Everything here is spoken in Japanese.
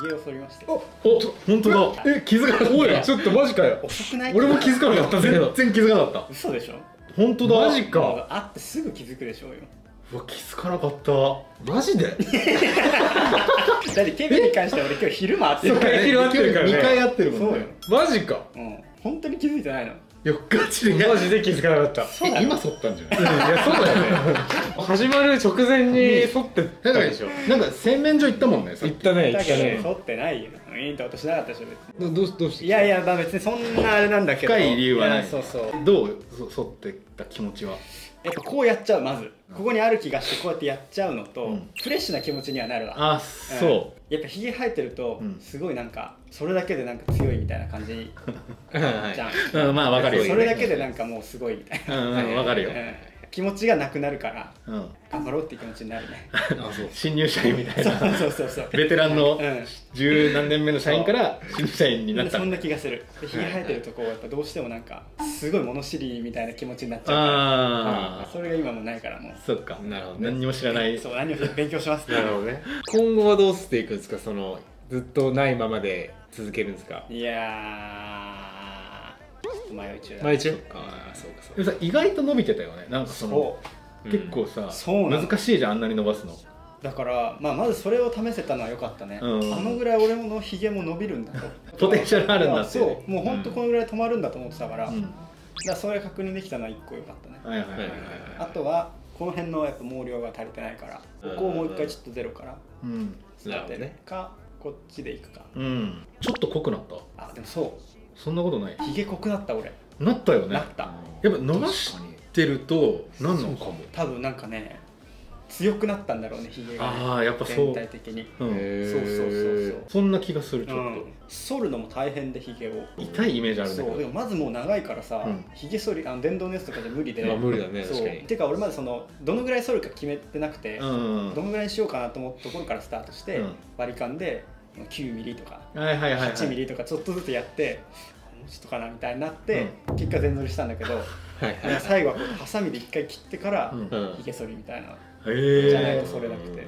ひげを剃りまして。お本当だ。え気づかなかった。おい。ちょっとマジかよ。遅くない？俺も気づかなかった。全然気づかなかっ嘘でしょ？た本当だ。マジか。もう会ってすぐ気づくでしょうよ。うわ気づかなかった。マジで？だってケビンに関しては俺今日昼間会ってるから。そう昼間会ってるからね。2回会ってるもそうよ。んねマジか。うん。本当に気づいてないの。いやガチで。いやマジで気づかなかった。え今剃ったんじゃない？いやそうだよね始まる直前に剃ってたなんかでしょ。なんか洗面所行ったもんねさっき。言ったね言だったね。けど剃ってないよ。ウィーンって音しなかったでしょ別に。どどうどうしていやいやまあ別にそんなあれなんだけど。深い理由はない。やそうそう。どうそ剃ってた気持ちは？やっぱこうやっちゃうまず。ここにある気がしてこうやってやっちゃうのと、うん。フレッシュな気持ちにはなるわ。あそやっぱひげ生えてると、うん。すごいなんかそれだけでなんか強いみたいな感じはいじゃん、う、うん、まあわかるよ。それだけでなんかもうすごいみたいな、うんうんわかるよ。うん気持ちがなくなるからうん。頑張ろうっていう気持ちになるね。あそう。新入社員みたいな。そうそうそうベテランのうん。十何年目の社員から新入社員になった。そんな気がする。でひげ生えてるとこうやっぱどうしてもなんかすごい物知りみたいな気持ちになっちゃうから。ああそれが今もないからもう。そっか。なるほどね。何にも知らない。そう何を勉強します。なるほどね。今後はどうしていくんですか？そのずっとないままで続けるんですか？いやーちょっと迷い中？だ毎日ああそうかそうか。でもさ意外と伸びてたよね。なんかその結構さ、そうなの。難しいじゃんあんなに伸ばすの。だから、まあ、まずそれを試せたのは良かったね、うん。あのぐらい俺のひげも伸びるんだと。ポテンシャルあるんだって。そう。もう本当このぐらい止まるんだと思ってたから、うん。だからそれ確認できたのは一個良かったね、はいはいはいはいあとはこの辺のやっぱ毛量が足りてないから。ここをもう一回ちょっとゼロからうん、育てるかこっちでいくか。うん、ちょっと濃くなった？あでもそそんなことない。うひげ濃くなった俺。なったよね。なった。やっぱ伸ばしてるとなんのかも。多分なんかね強くなったんだろうねひげがね、ああやっぱそう。全体的に。そうそうそうそう。そんな気がするちょっと、うん、剃るのも大変でひげを。痛いイメージあるんだそう。けどでもまずもう長いからさ、うん。ひげ剃りあの電動のやつとかじゃ無理で、まあ無理だねそう。確かに。てか俺まずそのどのぐらい剃るか決めてなくて、うんうんどのぐらいにしようかなと思ったところからスタートして、うん。割り勘で9ミリとかはいはいはいはい。8ミリとかちょっとずつやってもうちょっとかなみたいになって、結果全剃りしたんだけど、最後はこうハサミで一回切ってから、ひげ剃りみたいな。じゃないとそれなくて